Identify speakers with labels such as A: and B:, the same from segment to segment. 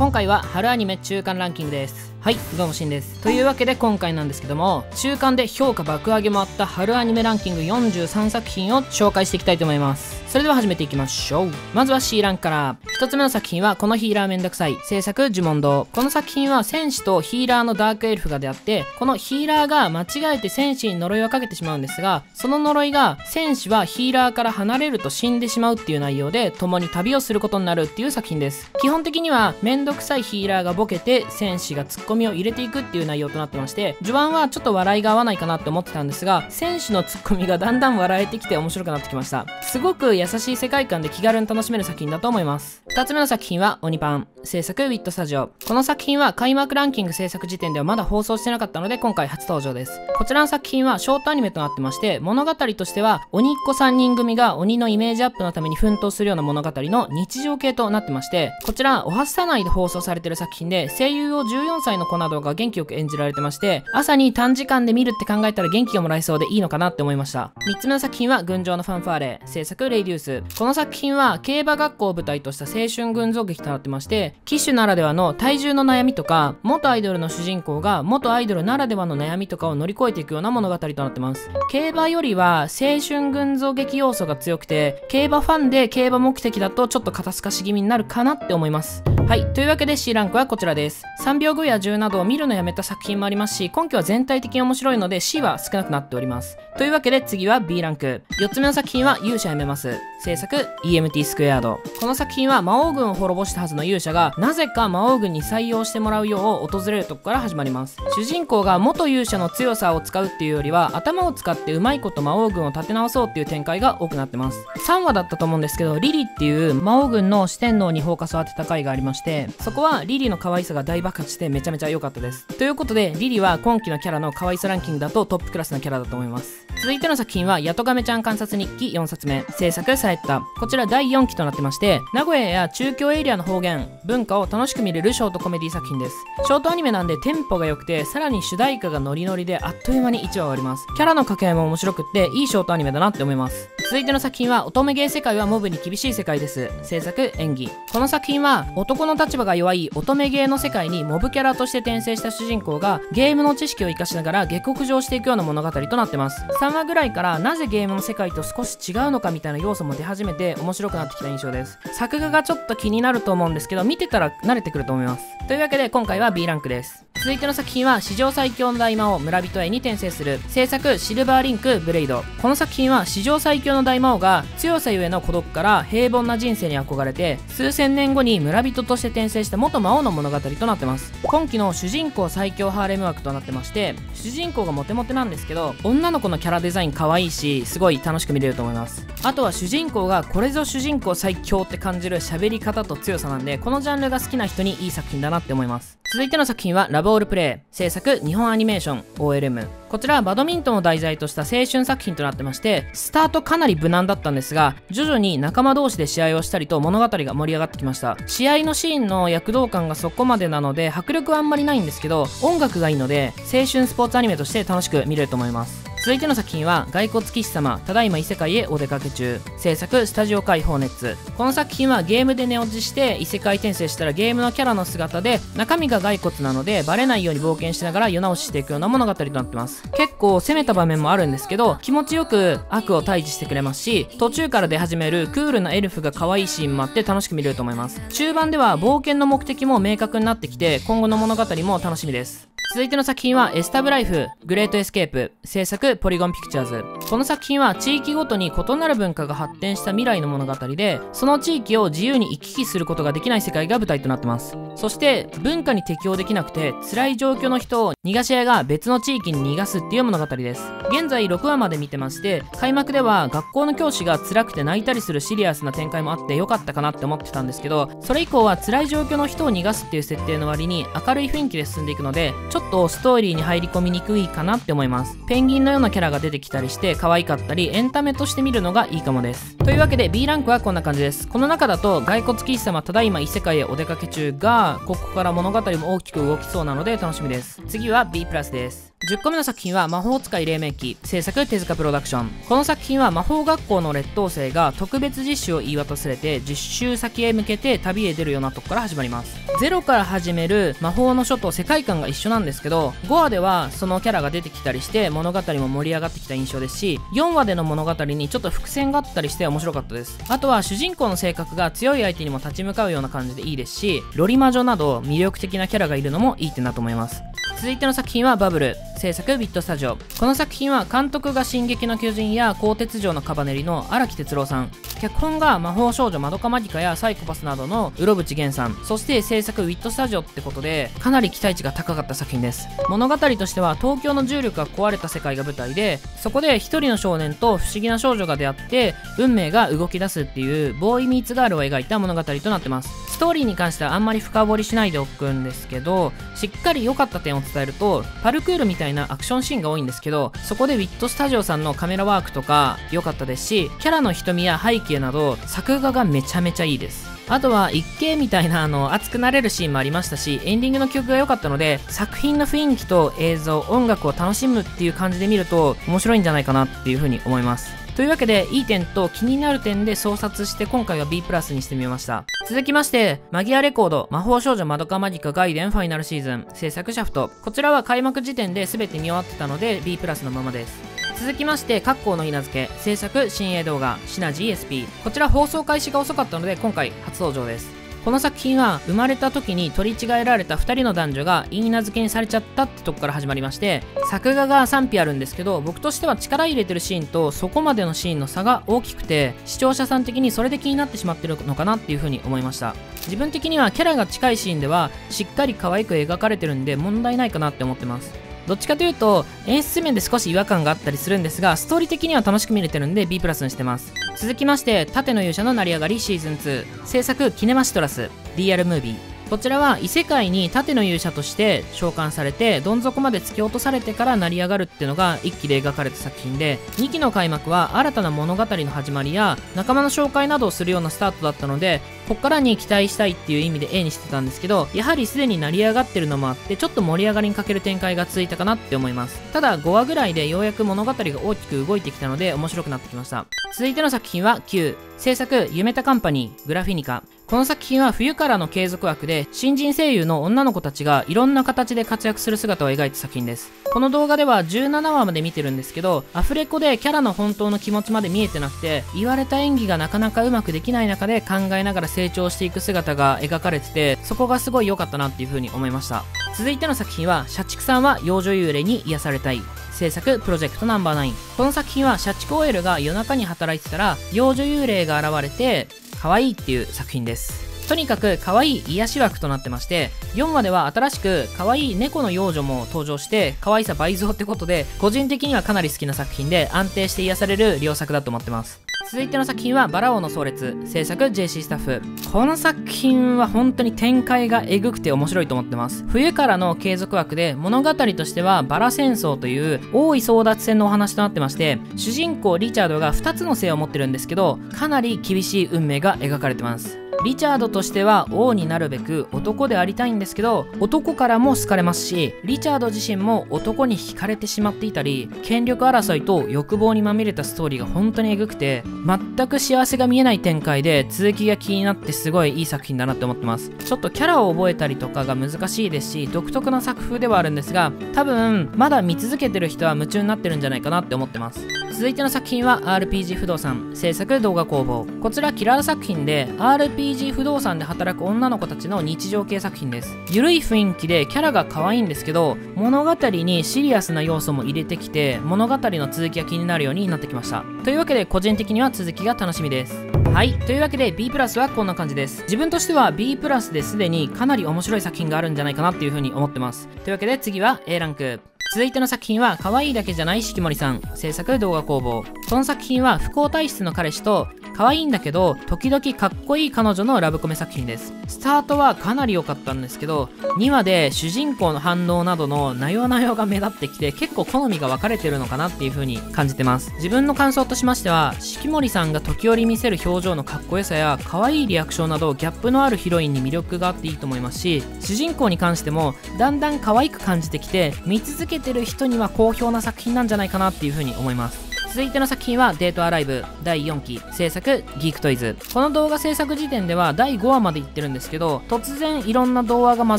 A: 今回は春アニメ中間ランキングです。はいどうもしんです。というわけで今回なんですけども中間で評価爆上げもあった春アニメランキング43作品を紹介していきたいと思います。それでは始めていきましょう。まずは C ランから。1つ目の作品はこのヒーラーめんどくさい。制作呪文堂。この作品は戦士とヒーラーのダークエルフが出会ってこのヒーラーが間違えて戦士に呪いをかけてしまうんですがその呪いが戦士はヒーラーから離れると死んでしまうっていう内容で共に旅をすることになるっていう作品です。基本的にはめんどくさいヒーラーがボケて戦士がツッコミを入れていくっていう内容となってまして序盤はちょっと笑いが合わないかなって思ってたんですが戦士のツッコミがだんだん笑えてきて面白くなってきました。すごく優しい世界観で気軽に楽しめる作品だと思います。2つ目の作品は鬼パン。制作ウィットスタジオ。この作品は開幕ランキング制作時点ではまだ放送してなかったので今回初登場です。こちらの作品はショートアニメとなってまして物語としては鬼っ子3人組が鬼のイメージアップのために奮闘するような物語の日常系となってましてこちらおはスタ内で放送されてる作品で声優を14歳のの子などが元気よく演じられてまして朝に短時間で見るって考えたら元気がもらえそうでいいのかなって思いました。3つ目の作品は群青のファンファーレ。制作レイデュース。この作品は競馬学校を舞台とした青春群像劇となってまして騎手ならではの体重の悩みとか元アイドルの主人公が元アイドルならではの悩みとかを乗り越えていくような物語となってます。競馬よりは青春群像劇要素が強くて競馬ファンで競馬目的だとちょっと肩透かし気味になるかなって思います。はい。というわけで C ランクはこちらです。3秒後や10などを見るのやめた作品もありますし今期は全体的に面白いので C は少なくなっておりますというわけで次は B ランク4つ目の作品は勇者やめます制作 EMT スクエアードこの作品は魔王軍を滅ぼしたはずの勇者がなぜか魔王軍に採用してもらうよう訪れるとこから始まります。主人公が元勇者の強さを使うっていうよりは頭を使ってうまいこと魔王軍を立て直そうっていう展開が多くなってます。3話だったと思うんですけどリリっていう魔王軍の四天王にフォーカスを当てた回がありましてそこはリリの可愛さが大爆発してめちゃめちゃ良かったです。ということでリリは今期のキャラの可愛さランキングだとトップクラスなキャラだと思います。続いての作品は「ヤトガメちゃん観察日記」4冊目制作された。こちら第4期となってまして名古屋や中京エリアの方言文化を楽しく見れるショートコメディ作品です。ショートアニメなんでテンポが良くてさらに主題歌がノリノリであっという間に1話終わります。キャラの掛け合いも面白くっていいショートアニメだなって思います。続いての作品は乙女芸世界はモブに厳しい世界です。制作演技。この作品は男の立場が弱い乙女芸の世界にモブキャラとして転生した主人公がゲームの知識を活かしながら下克上していくような物語となってます。3話ぐらいからなぜゲームの世界と少し違うのかみたいな要素も出始めて面白くなってきた印象です。作画がちょっと気になると思うんですけど見てたら慣れてくると思います。というわけで今回は B ランクです。続いての作品は史上最強の大魔王村人 Aに転生する。制作シルバーリンクブレイド。この作品は史上最強の大魔王が強さゆえの孤独から平凡な人生に憧れて数千年後に村人として転生した元魔王の物語となってます。今期の主人公最強ハーレム枠となってまして主人公がモテモテなんですけど女の子のキャラデザイン可愛いしすごい楽しく見れると思います。あとは主人公がこれぞ主人公最強って感じる喋り方と強さなんでこのジャンルが好きな人にいい作品だなって思います。続いての作品はラブオールプレイ制作日本アニメーション OLM こちらはバドミントンを題材とした青春作品となってましてスタートかなり無難だったんですが徐々に仲間同士で試合をしたりと物語が盛り上がってきました。試合のシーンの躍動感がそこまでなので迫力はあんまりないんですけど音楽がいいので青春スポーツアニメとして楽しく見れると思います。続いての作品は骸骨騎士様ただいま異世界へお出かけ中。制作スタジオ解放熱。この作品はゲームで寝落ちして異世界転生したらゲームのキャラの姿で中身が骸骨なのでバレないように冒険しながら世直ししていくような物語となってます。結構攻めた場面もあるんですけど気持ちよく悪を退治してくれますし途中から出始めるクールなエルフが可愛いシーンもあって楽しく見れると思います。中盤では冒険の目的も明確になってきて今後の物語も楽しみです。続いての作品はエスタブライフグレートエスケープ制作ポリゴンピクチャーズこの作品は地域ごとに異なる文化が発展した未来の物語でその地域を自由に行き来することができない世界が舞台となってます。そして文化に適応できなくて辛い状況の人を逃がし屋が別の地域に逃がすっていう物語です。現在6話まで見てまして開幕では学校の教師が辛くて泣いたりするシリアスな展開もあってよかったかなって思ってたんですけどそれ以降は辛い状況の人を逃がすっていう設定の割に明るい雰囲気で進んでいくのでちょっとストーリーに入り込みにくいかなって思います。ペンギンのようなキャラが出てきたりして可愛かったりエンタメとして見るのがいいかもです。というわけで B ランクはこんな感じです。この中だと骸骨騎士様ただいま異世界へお出かけ中がここから物語も大きく動きそうなので楽しみです。次は B プラスです。10個目の作品は魔法使い黎明期制作手塚プロダクション。この作品は魔法学校の劣等生が特別実習を言い渡されて実習先へ向けて旅へ出るようなとこから始まります。ゼロから始める魔法の書と世界観が一緒なんですけど5話ではそのキャラが出てきたりして物語も盛り上がってきた印象ですし4話での物語にちょっと伏線があったりして面白かったです。あとは主人公の性格が強い相手にも立ち向かうような感じでいいですしロリ魔女など魅力的なキャラがいるのもいい点だと思います。続いての作品はバブル制作ビットスタジオ。この作品は監督が「進撃の巨人」や「鋼鉄城のカバネリ」の荒木哲郎さん。脚本が魔法少女マドカマギカやサイコパスなどのうろぶちげんさん。そして制作ウィットスタジオってことでかなり期待値が高かった作品です。物語としては東京の重力が壊れた世界が舞台でそこで一人の少年と不思議な少女が出会って運命が動き出すっていうボーイミーツガールを描いた物語となってます。ストーリーに関してはあんまり深掘りしないでおくんですけどしっかり良かった点を伝えるとパルクールみたいなアクションシーンが多いんですけどそこでウィットスタジオさんのカメラワークとか良かったですしキャラの瞳や背景など作画がめちゃめちゃいいです。あとは一見みたいなあの熱くなれるシーンもありましたしエンディングの曲が良かったので作品の雰囲気と映像音楽を楽しむっていう感じで見ると面白いんじゃないかなっていうふうに思います。というわけでいい点と気になる点で創殺して今回は B プラスにしてみました。続きましてマギアレコード魔法少女マドカマギカガイデンファイナルシーズン制作シャフト。こちらは開幕時点で全て見終わってたので B プラスのままです。続きまして各校の稲付け制作新鋭動画シナジー SP こちら放送開始が遅かったので今回初登場です。この作品は生まれた時に取り違えられた2人の男女が言い名付けにされちゃったってとこから始まりまして作画が賛否あるんですけど僕としては力入れてるシーンとそこまでのシーンの差が大きくて視聴者さん的にそれで気になってしまってるのかなっていう風に思いました。自分的にはキャラが近いシーンではしっかり可愛く描かれてるんで問題ないかなって思ってます。どっちかというと演出面で少し違和感があったりするんですがストーリー的には楽しく見れてるんで B プラスにしてます。続きまして盾の勇者の成り上がりシーズン2制作キネマシトラス。DR ムービー。こちらは異世界に盾の勇者として召喚されてどん底まで突き落とされてから成り上がるっていうのが1期で描かれた作品で2期の開幕は新たな物語の始まりや仲間の紹介などをするようなスタートだったのでこっからに期待したいっていう意味で A にしてたんですけどやはりすでに成り上がってるのもあってちょっと盛り上がりに欠ける展開が続いたかなって思います。ただ5話ぐらいでようやく物語が大きく動いてきたので面白くなってきました。続いての作品は Q 制作夢田カンパニー。グラフィニカ。この作品は冬からの継続枠で新人声優の女の子たちがいろんな形で活躍する姿を描いた作品です。この動画では17話まで見てるんですけどアフレコでキャラの本当の気持ちまで見えてなくて言われた演技がなかなかうまくできない中で考えながら成長していく姿が描かれててそこがすごい良かったなっていう風に思いました。続いての作品は社畜さんは幼女幽霊に癒されたい。制作プロジェクトナンバー9この作品は社畜 OL が夜中に働いてたら幼女幽霊が現れて可愛いっていう作品です。とにかく可愛い癒し枠となってまして4話では新しく可愛い猫の幼女も登場して可愛さ倍増ってことで個人的にはかなり好きな作品で安定して癒される良作だと思ってます。続いての作品はバラ王の葬列。制作 JC スタッフ。この作品は本当に展開がえぐくて面白いと思ってます。冬からの継続枠で物語としてはバラ戦争という王位争奪戦のお話となってまして主人公リチャードが2つの性を持ってるんですけどかなり厳しい運命が描かれてます。リチャードとしては王になるべく男でありたいんですけど男からも好かれますしリチャード自身も男に惹かれてしまっていたり権力争いと欲望にまみれたストーリーが本当にえぐくて全く幸せが見えない展開で続きが気になってすごいいい作品だなって思ってます。ちょっとキャラを覚えたりとかが難しいですし独特な作風ではあるんですが多分まだ見続けてる人は夢中になってるんじゃないかなって思ってます。続いての作品は RPG 不動産制作動画工房。こちらキラー作品で RPG 不動産で働く女の子たちの日常系作品です。ゆるい雰囲気でキャラが可愛いんですけど物語にシリアスな要素も入れてきて物語の続きが気になるようになってきました。というわけで個人的には続きが楽しみです。はい。というわけで B プラスはこんな感じです。自分としては B プラスですでにかなり面白い作品があるんじゃないかなっていうふうに思ってます。というわけで次は A ランク。続いての作品は可愛いだけじゃない式守さん。制作動画工房。その作品は不幸体質の彼氏と可愛いんだけど時々かっこいい彼女のラブコメ作品です。スタートはかなり良かったんですけど2話で主人公の反応などのなよなよが目立ってきて結構好みが分かれてるのかなっていう風に感じてます。自分の感想としましては四季森さんが時折見せる表情のかっこよさや可愛いリアクションなどギャップのあるヒロインに魅力があっていいと思いますし主人公に関してもだんだん可愛く感じてきて見続けてる人には好評な作品なんじゃないかなっていう風に思います。続いての作品はデートアライブ第4期制作ギークトイズ。この動画制作時点では第5話までいってるんですけど突然いろんな童話が混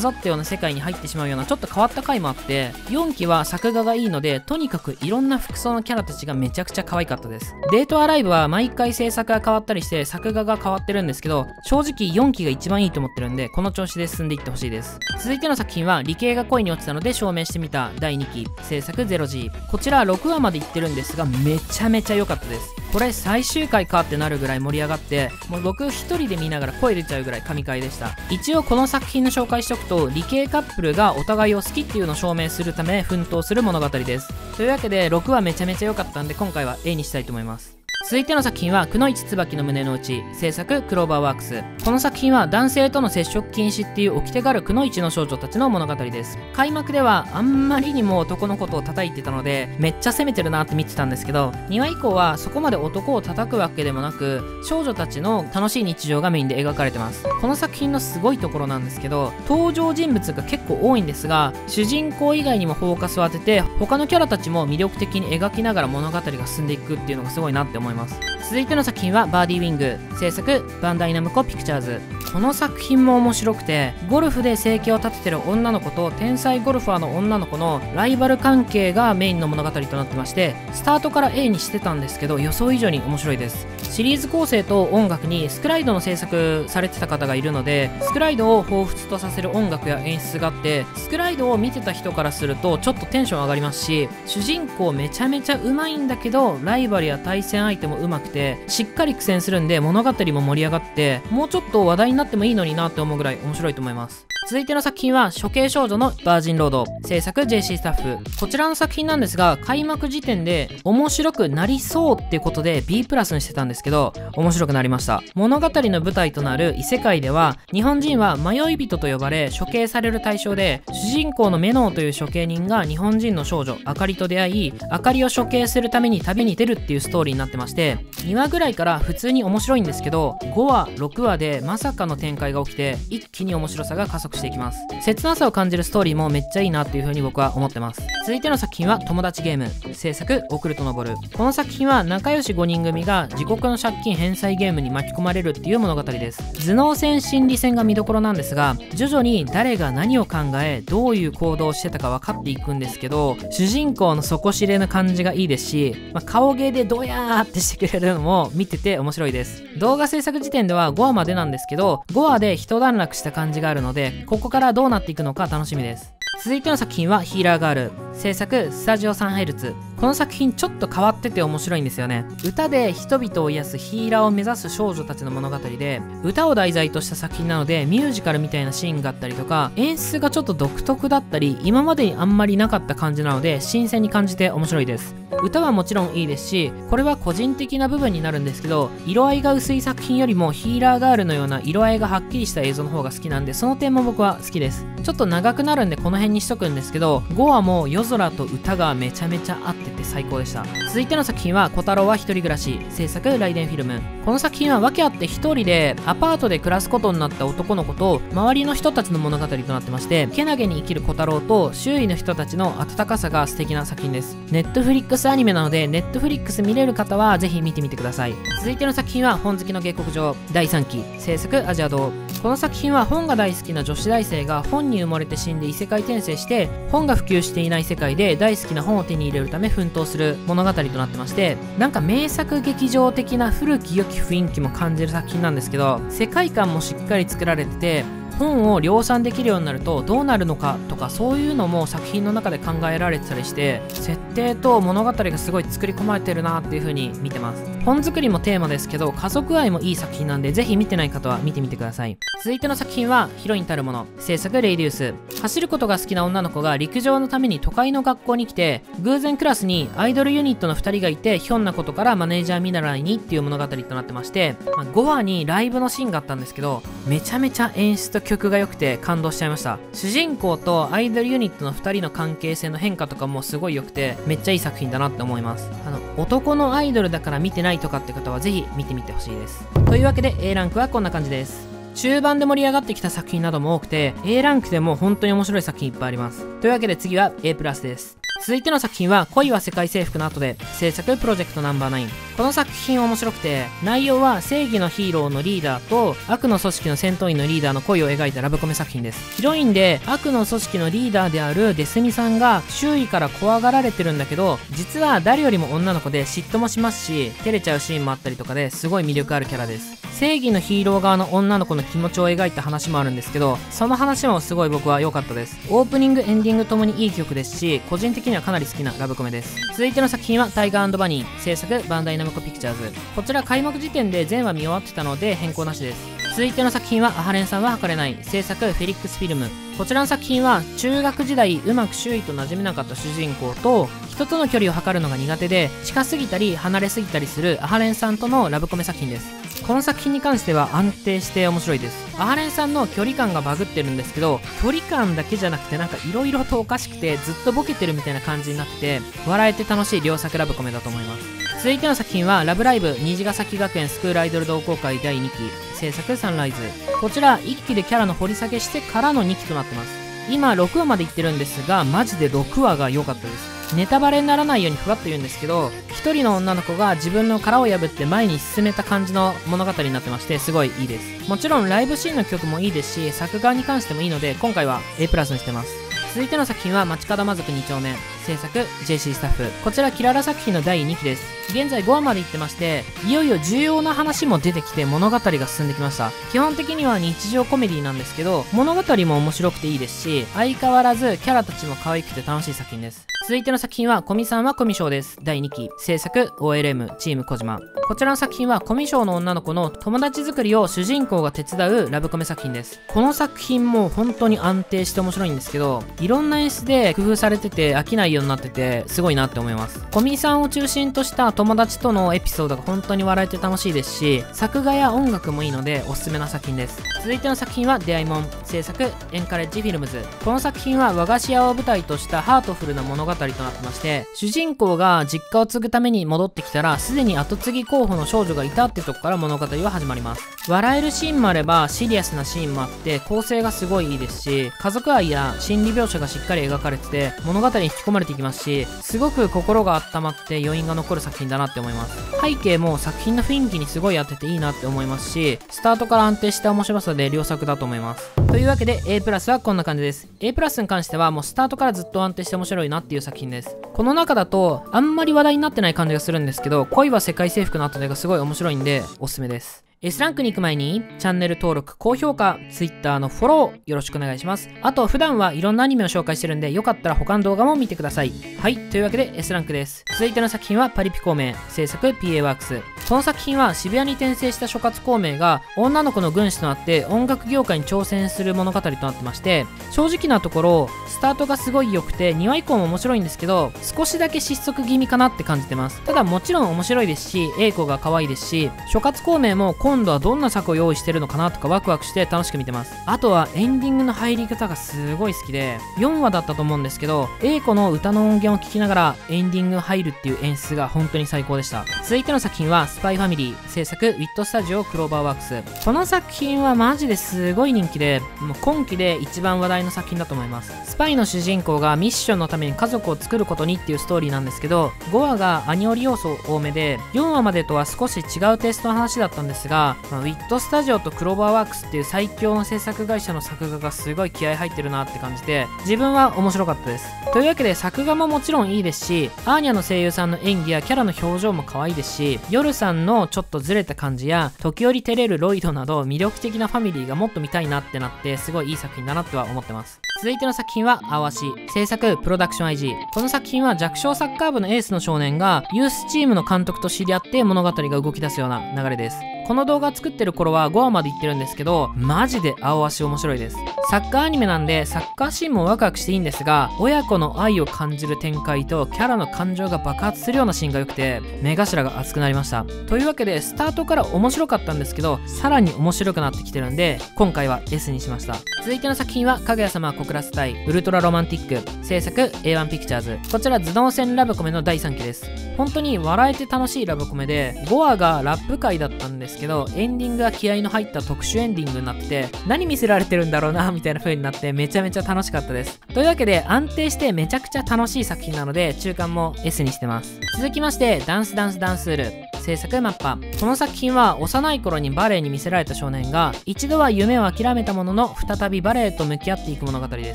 A: ざったような世界に入ってしまうようなちょっと変わった回もあって4期は作画がいいのでとにかくいろんな服装のキャラたちがめちゃくちゃ可愛かったです。デートアライブは毎回制作が変わったりして作画が変わってるんですけど正直4期が一番いいと思ってるんでこの調子で進んでいってほしいです。続いての作品は理系が恋に落ちたので証明してみた第2期制作 0G こちら6話までいってるんですがめちゃめちゃ良かったです。これ最終回かってなるぐらい盛り上がってもう僕一人で見ながら声出ちゃうぐらい神回でした。一応この作品の紹介しとくと理系カップルがお互いを好きっていうのを証明するため奮闘する物語です。というわけで6はめちゃめちゃ良かったんで今回は A にしたいと思います。続いての作品は、くのいち椿の胸の内、制作クローバーワークス。この作品は男性との接触禁止っていう掟があるくのいちの少女たちの物語です。開幕ではあんまりにも男のことを叩いてたので、めっちゃ攻めてるなって見てたんですけど、2話以降はそこまで男を叩くわけでもなく、少女たちの楽しい日常がメインで描かれてます。この作品のすごいところなんですけど、登場人物が結構多いんですが、主人公以外にもフォーカスを当てて、他のキャラたちも魅力的に描きながら物語が進んでいくっていうのがすごいなって思います。います。続いての作品はバーディーウィング。制作バンダイナムコピクチャーズ。この作品も面白くてゴルフで生計を立ててる女の子と天才ゴルファーの女の子のライバル関係がメインの物語となってましてスタートから A にしてたんですけど予想以上に面白いです。シリーズ構成と音楽にスクライドの制作されてた方がいるのでスクライドを彷彿とさせる音楽や演出があってスクライドを見てた人からするとちょっとテンション上がりますし主人公めちゃめちゃうまいんだけどライバルや対戦相手もうまくてしっかり苦戦するんで物語も盛り上がってもうちょっと話題になってもいいのになって思うぐらい面白いと思います。続いての作品は処刑少女のバージンロード制作 JC スタッフ。こちらの作品なんですが開幕時点で面白くなりそうってことで B プラスにしてたんですけど面白くなりました。物語の舞台となる異世界では日本人は迷い人と呼ばれ処刑される対象で主人公のメノーという処刑人が日本人の少女あかりと出会いあかりを処刑するために旅に出るっていうストーリーになってまして2話ぐらいから普通に面白いんですけど5話6話でまさかの展開が起きて一気に面白さが加速していきます。切なさを感じるストーリーもめっちゃいいなっていう風に僕は思ってます。続いての作品は友達ゲーム。制作オクルト登るこの作品は仲良し5人組が自国の借金返済ゲームに巻き込まれるっていう物語です。頭脳戦心理戦が見どころなんですが徐々に誰が何を考えどういう行動をしてたか分かっていくんですけど主人公の底知れぬ感じがいいですし、まあ、顔芸でドヤーってしてくれるのも見てて面白いです。動画制作時点では5話までなんですけど5話で一段落した感じがあるのでここからどうなっていくのか楽しみです。続いての作品はヒーラーガール制作スタジオサンヘルツ。この作品ちょっと変わってて面白いんですよね。歌で人々を癒すヒーラーを目指す少女たちの物語で歌を題材とした作品なのでミュージカルみたいなシーンがあったりとか演出がちょっと独特だったり今までにあんまりなかった感じなので新鮮に感じて面白いです。歌はもちろんいいですしこれは個人的な部分になるんですけど色合いが薄い作品よりもヒーラーガールのような色合いがはっきりした映像の方が好きなんでその点も僕は好きです。ちょっと長くなるんでこの辺にしとくんですけど5話も夜空と歌がめちゃめちゃ合ってて最高でした。続いての作品は「小太郎は一人暮らし」制作ライデンフィルム。この作品は訳あって一人でアパートで暮らすことになった男の子と周りの人たちの物語となってましてけなげに生きる小太郎と周囲の人たちの温かさが素敵な作品です。ネットフリックスアニメなのでネットフリックス見れる方はぜひ見てみてください。続いての作品は本好きの下克上。第3期。制作アジア堂。この作品は本が大好きな女子大生が本に埋もれて死んで異世界転生して本が普及していない世界で大好きな本を手に入れるため奮闘する物語となってましてなんか名作劇場的な古き良き雰囲気も感じる作品なんですけど世界観もしっかり作られてて本を量産できるようになるとどうなるのかとかそういうのも作品の中で考えられてたりして設定と物語がすごい作り込まれてるなっていう風に見てます。本作りもテーマですけど家族愛もいい作品なんでぜひ見てない方は見てみてください。続いての作品はヒロインたるもの。制作レイディウス。走ることが好きな女の子が陸上のために都会の学校に来て偶然クラスにアイドルユニットの2人がいてひょんなことからマネージャー見習いにっていう物語となってまして、まあ、5話にライブのシーンがあったんですけどめちゃめちゃ演出と曲が良くて感動しちゃいました。主人公とアイドルユニットの2人の関係性の変化とかもすごい良くてめっちゃいい作品だなって思います。あの男のアイドルだから見てないとかって方はぜひ見てみてほしいです。というわけで A ランクはこんな感じです。中盤で盛り上がってきた作品なども多くて A ランクでも本当に面白い作品いっぱいあります。というわけで次は A プラスです。続いての作品は恋は世界征服の後で制作プロジェクトナンバー9この作品面白くて内容は正義のヒーローのリーダーと悪の組織の戦闘員のリーダーの恋を描いたラブコメ作品です。ヒロインで悪の組織のリーダーであるデスミさんが周囲から怖がられてるんだけど実は誰よりも女の子で嫉妬もしますし照れちゃうシーンもあったりとかですごい魅力あるキャラです。正義のヒーロー側の女の子の気持ちを描いた話もあるんですけどその話もすごい僕は良かったです。オープニングエンディングともにいい曲ですし個人的にはかなり好きなラブコメです。続いての作品はタイガーバニー。制作バンダイナムコピクチャーズ。こちら開幕時点で全話見終わってたので変更なしです。続いての作品はアハレンさんは測れない。制作フェリックスフィルム。こちらの作品は中学時代うまく周囲と馴染めなかった主人公と人との距離を測るのが苦手で近すぎたり離れすぎたりするアハレンさんとのラブコメ作品です。この作品に関しては安定して面白いです。アハレンさんの距離感がバグってるんですけど距離感だけじゃなくてなんか色々とおかしくてずっとボケてるみたいな感じになって笑えて楽しい良作ラブコメだと思います。続いての作品は「ラブライブ虹ヶ崎学園スクールアイドル同好会第2期」制作サンライズ。こちら1期でキャラの掘り下げしてからの2期となってます。今6話までいってるんですがマジで6話が良かったです。ネタバレにならないようにふわっと言うんですけど1人の女の子が自分の殻を破って前に進めた感じの物語になってましてすごいいいです。もちろんライブシーンの曲もいいですし作画に関してもいいので今回は A プラスにしてます。続いての作品は街角魔族2丁目制作 JC スタッフこちらキララ作品の第2期です現在5話まで行ってましていよいよ重要な話も出てきて物語が進んできました基本的には日常コメディなんですけど物語も面白くていいですし相変わらずキャラたちも可愛くて楽しい作品です続いての作品は、コミさんはコミショウです。第2期。制作、OLM、チーム小島。こちらの作品は、コミショウの女の子の友達作りを主人公が手伝うラブコメ作品です。この作品も本当に安定して面白いんですけど、いろんな演出で工夫されてて飽きないようになってて、すごいなって思います。コミさんを中心とした友達とのエピソードが本当に笑えて楽しいですし、作画や音楽もいいのでおすすめな作品です。続いての作品は、出会いもん。制作、エンカレッジフィルムズ。この作品は和菓子屋を舞台としたハートフルな物語となってまして、主人公が実家を継ぐために戻ってきたら、すでに後継ぎ候補の少女がいたってとこから物語は始まります。笑えるシーンもあれば、シリアスなシーンもあって、構成がすごいいいですし、家族愛や心理描写がしっかり描かれてて、物語に引き込まれていきますし、すごく心が温まって余韻が残る作品だなって思います。背景も作品の雰囲気にすごい合ってていいなって思いますし、スタートから安定した面白さで良作だと思います。というわけで A プラスはこんな感じです。A プラスに関してはもうスタートからずっと安定して面白いなっていう作品です。この中だとあんまり話題になってない感じがするんですけど、恋は世界征服の後でがすごい面白いんでおすすめです。S ランクに行く前に、チャンネル登録、高評価、Twitter のフォロー、よろしくお願いします。あと、普段はいろんなアニメを紹介してるんで、よかったら他の動画も見てください。はい、というわけで S ランクです。続いての作品はパリピ孔明、制作 PA ワークス。この作品は渋谷に転生した諸葛孔明が女の子の軍師となって音楽業界に挑戦する物語となってまして、正直なところ、スタートがすごい良くて、2話以降も面白いんですけど、少しだけ失速気味かなって感じてます。ただもちろん面白いですし、栄子が可愛いですし、諸葛孔明も今度はどんな作を用意してるのかなとかワクワクして楽しく見てます。あとはエンディングの入り方がすごい好きで、4話だったと思うんですけど、A 子の歌の音源を聴きながらエンディング入るっていう演出が本当に最高でした。続いての作品は、スパイファミリー、制作、ウィットスタジオ、クローバーワークス。この作品はマジですごい人気で、もう今期で一番話題の作品だと思います。スパイの主人公がミッションのために家族を作ることにっていうストーリーなんですけど、5話がアニオリ要素多めで、4話までとは少し違うテイストの話だったんですが、まあ、ウィットスタジオとクローバーワークスっていう最強の制作会社の作画がすごい気合入ってるなって感じで、自分は面白かったです。というわけで作画ももちろんいいですし、アーニャの声優さんの演技やキャラの表情も可愛いですし、夜さんのちょっとずれた感じや、時折照れるロイドなど魅力的なファミリーがもっと見たいなってなって、すごいいい作品だなっては思ってます。続いての作品は、あわし。制作、プロダクション IG。この作品は弱小サッカー部のエースの少年が、ユースチームの監督と知り合って物語が動き出すような流れです。この動画作ってる頃は5話まで行ってるんですけどマジで青足面白いです。サッカーアニメなんでサッカーシーンもワクワクしていいんですが親子の愛を感じる展開とキャラの感情が爆発するようなシーンが良くて目頭が熱くなりました。というわけでスタートから面白かったんですけどさらに面白くなってきてるんで今回は S にしました。続いての作品はかぐや様は小倉スタイウルトラロマンティック。制作 A1 ピクチャーズこちら頭脳戦ラブコメの第3期です。本当に笑えて楽しいラブコメで5話がラップ回だったんですけどエンディングが気合の入った特殊エンディングになって何見せられてるんだろうなみたいな風になってめちゃめちゃ楽しかったです。というわけで安定してめちゃくちゃ楽しい作品なので中間も S にしてます。続きましてダンスダンスダンスール。制作マッパ。この作品は幼い頃にバレエに魅せられた少年が一度は夢を諦めたものの再びバレエと向き合っていく物語で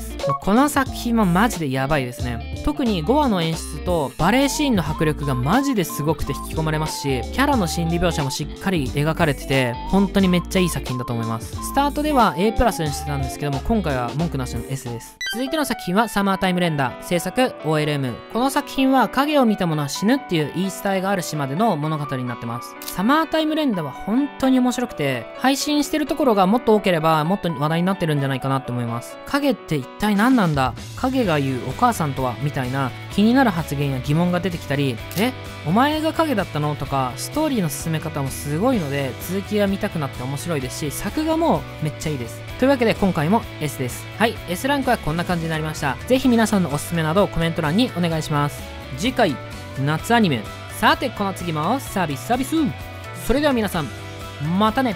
A: す。この作品もマジでヤバいですね。特に5話の演出とバレエシーンの迫力がマジですごくて引き込まれますしキャラの心理描写もしっかり描かれてて本当にめっちゃいい作品だと思います。スタートでは A プラスにしてたんですけども今回は文句なしの S です。続いての作品はサマータイムレンダー制作 OLM この作品は影を見た者は死ぬっていう言い伝えがある島での物語になってます。サマータイムレンダは本当に面白くて配信してるところがもっと多ければもっと話題になってるんじゃないかなって思います。影って一体何なんだ？影が言うお母さんとはみたいな気になる発言や疑問が出てきたりえ？お前が影だったの？とかストーリーの進め方もすごいので続きが見たくなって面白いですし作画もめっちゃいいです。というわけで今回も S です。はい S ランクはこんな感じになりました。ぜひ皆さんのおすすめなどコメント欄にお願いします。次回夏アニメ。さてこの次もサービスサービス。それでは皆さんまたね。